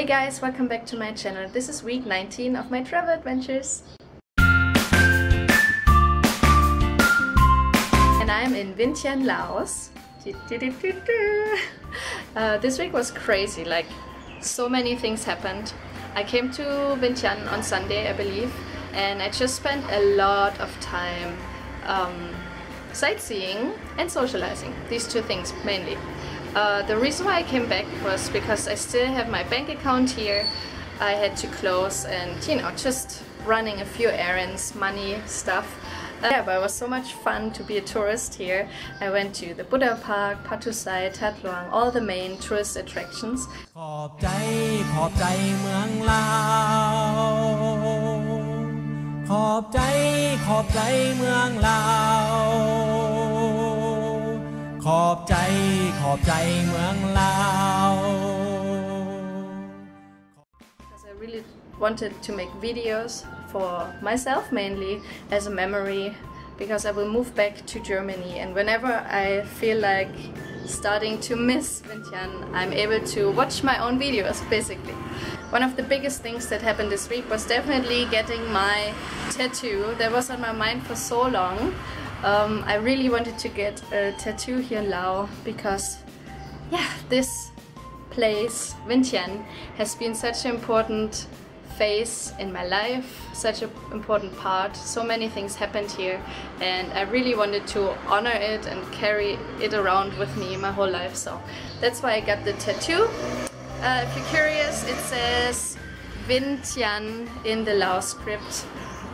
Hey guys, welcome back to my channel. This is week 19 of my travel adventures. And I'm in Vientiane, Laos. Uh, this week was crazy, like so many things happened. I came to Vientiane on Sunday, I believe, and I just spent a lot of time um, sightseeing and socializing. These two things mainly. Uh, the reason why I came back was because I still have my bank account here. I had to close and, you know, just running a few errands, money, stuff. Uh, yeah, but it was so much fun to be a tourist here. I went to the Buddha Park, Patuxai, That Luang, all the main tourist attractions. ขอบใจขอบใจเมืองลาว because I really wanted to make videos for myself mainly as a memory because I will move back to Germany and whenever I feel like starting to miss Vientiane I'm able to watch my own videos basically. One of the biggest things that happened this week was definitely getting my tattoo that was on my mind for so long. Um, I really wanted to get a tattoo here in Laos because yeah, this place, Vientiane, has been such an important phase in my life, such an important part. So many things happened here, and I really wanted to honor it and carry it around with me my whole life. So that's why I got the tattoo. Uh, if you're curious, it says Vientiane in the Lao script,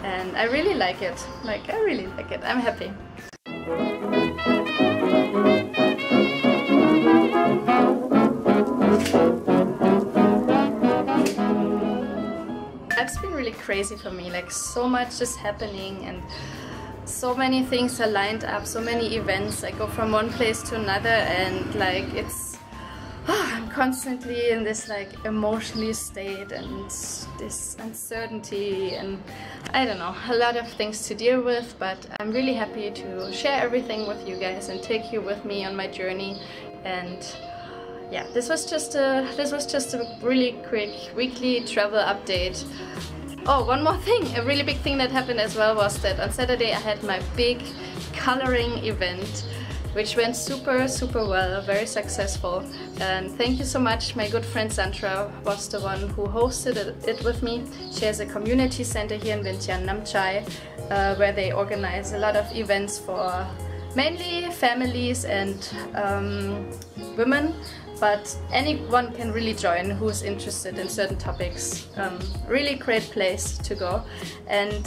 and I really like it. Like, I really like it. I'm happy. It's been really crazy for me, like so much is happening and so many things are lined up, so many events. I go from one place to another and like it's I'm constantly in this like emotionally state and this uncertainty and I don't know, a lot of things to deal with, but I'm really happy to share everything with you guys and take you with me on my journey. And yeah, this was just a this was just a really quick weekly travel update. Oh, one more thing, a really big thing that happened as well was that on Saturday I had my big coloring event which went super super well, very successful and thank you so much. My good friend Sandra was the one who hosted it with me. She has a community center here in Vientiane, Nam Chai, uh, where they organize a lot of events for mainly families and um, women but anyone can really join who's interested in certain topics. Um, really great place to go. And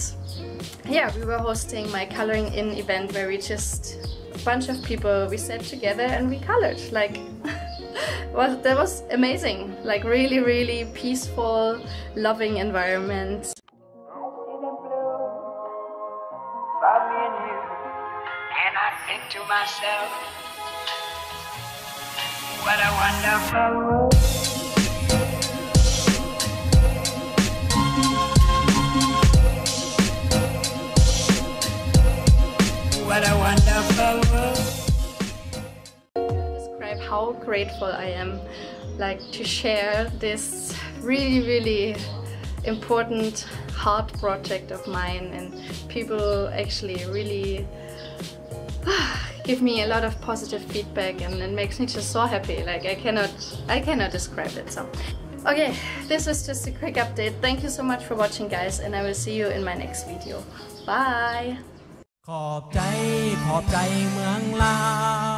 yeah, we were hosting my coloring in event where we just bunch of people we sat together and we colored. Like was that was amazing. Like really, really peaceful, loving environment. myself, what a wonderful world. how grateful I am like to share this really really important heart project of mine and people actually really give me a lot of positive feedback and it makes me just so happy like I cannot I cannot describe it so okay this was just a quick update thank you so much for watching guys and I will see you in my next video bye ขอบใจขอบใจเมืองลาว